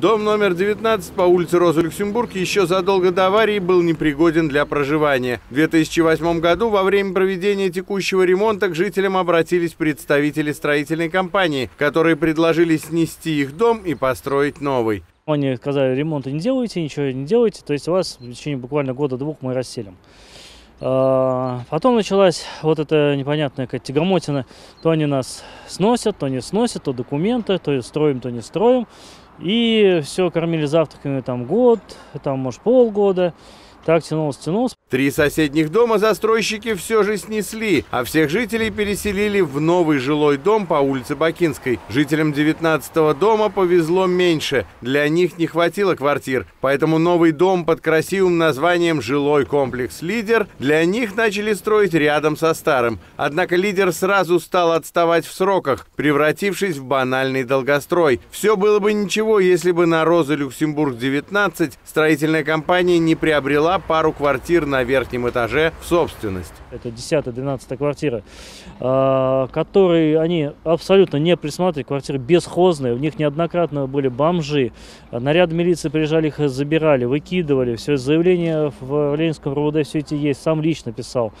Дом номер 19 по улице Роза Люксембург еще задолго до аварии был непригоден для проживания. В 2008 году во время проведения текущего ремонта к жителям обратились представители строительной компании, которые предложили снести их дом и построить новый. Они сказали, ремонта не делайте, ничего не делайте, то есть у вас в течение буквально года-двух мы расселим. А, Потом началась вот эта непонятная какая-то тягомотина. То они нас сносят, то не сносят, то документы, то строим, то не строим. И все кормили завтраками там год, там может полгода. Так тянулось, тянулось. Три соседних дома застройщики все же снесли, а всех жителей переселили в новый жилой дом по улице Бакинской. Жителям 19-го дома повезло меньше. Для них не хватило квартир, поэтому новый дом под красивым названием «Жилой комплекс Лидер» для них начали строить рядом со старым. Однако Лидер сразу стал отставать в сроках, превратившись в банальный долгострой. Все было бы ничего, если бы на Роза Люксембург 19 строительная компания не приобрела пару квартир на верхнем этаже в собственность. Это 10-12 квартира, а, которые они абсолютно не присматривали, квартиры бесхозные, у них неоднократно были бомжи, наряды милиции приезжали, их забирали, выкидывали, все заявление в Ленинском РУВД все эти есть, сам лично писал.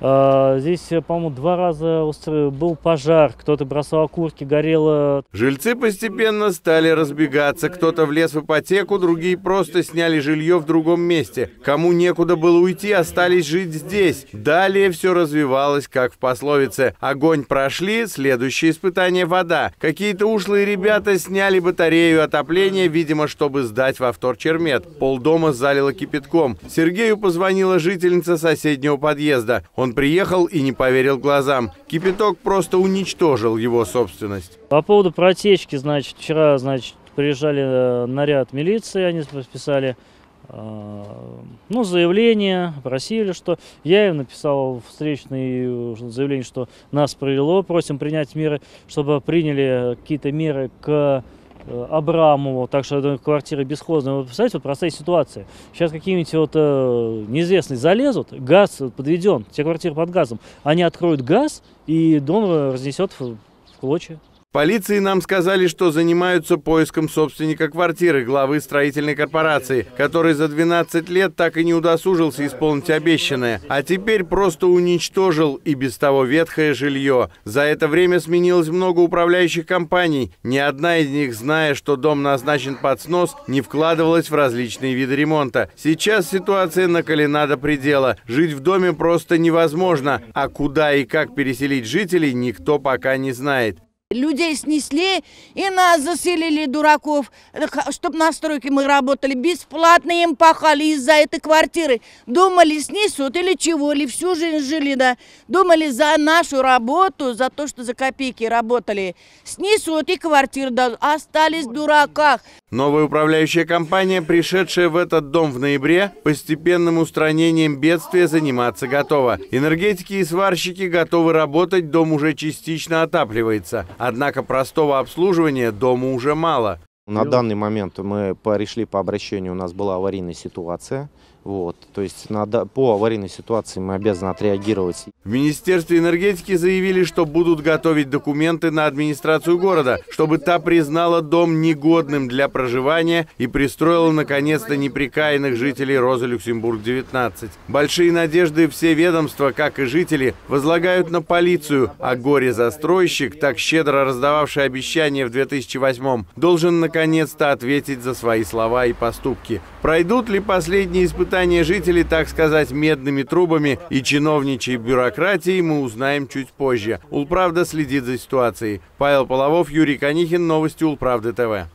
А, Здесь, по-моему, два раза был пожар, кто-то бросал окурки, горело Жильцы постепенно стали разбегаться. Кто-то влез в ипотеку, другие просто сняли жилье в другом месте. Кому некуда было уйти, остались жить здесь. Далее все развивалось, как в пословице. Огонь прошли, следующее испытание – вода. Какие-то ушлые ребята сняли батарею отопления, видимо, чтобы сдать во вторчермет. Полдома залило кипятком. Сергею позвонила жительница соседнего подъезда. Он приехал и не поверил глазам. Кипяток просто уничтожил его собственность. По поводу протечки, значит, вчера, значит, приезжали э, наряд милиции, они писали, э, ну, заявление, просили, что я им написал встречное заявление, что нас провело, просим принять меры, чтобы приняли какие-то меры к э, Абрамову, так что это квартира бесхозная. Вы представляете, вот простая ситуация. Сейчас какие-нибудь вот э, неизвестные залезут, газ подведен, все квартиры под газом. Они откроют газ, и дом разнесет в клочья. Полиции нам сказали, что занимаются поиском собственника квартиры, главы строительной корпорации, который за 12 лет так и не удосужился исполнить обещанное, а теперь просто уничтожил и без того ветхое жилье. За это время сменилось много управляющих компаний. Ни одна из них, зная, что дом назначен под снос, не вкладывалась в различные виды ремонта. Сейчас ситуация накалена до предела. Жить в доме просто невозможно, а куда и как переселить жителей никто пока не знает. Людей снесли и нас заселили, дураков, чтобы на стройке мы работали. Бесплатно им пахали из-за этой квартиры. Думали, снесут или чего, или всю жизнь жили, да. Думали за нашу работу, за то, что за копейки работали. Снесут и квартиру дадут. Остались в дураках. Новая управляющая компания, пришедшая в этот дом в ноябре, постепенным устранением бедствия заниматься готова. Энергетики и сварщики готовы работать, дом уже частично отапливается. Однако простого обслуживания дому уже мало. На данный момент мы пришли по обращению, у нас была аварийная ситуация. Вот, то есть на, да- по аварийной ситуации мы обязаны отреагировать. В Министерстве энергетики заявили, что будут готовить документы на администрацию города, чтобы та признала дом негодным для проживания и пристроила наконец-то неприкаянных жителей Роза Люксембург-19. Большие надежды все ведомства, как и жители, возлагают на полицию, а горе-застройщик, так щедро раздававший обещания в 2008 должен наконец-то ответить за свои слова и поступки. Пройдут ли последние испытания жителей, так сказать, медными трубами и чиновничьей бюрократией, мы узнаем чуть позже. Улправда следит за ситуацией. Павел Половов, Юрий Конихин, Новости Улправды ТВ.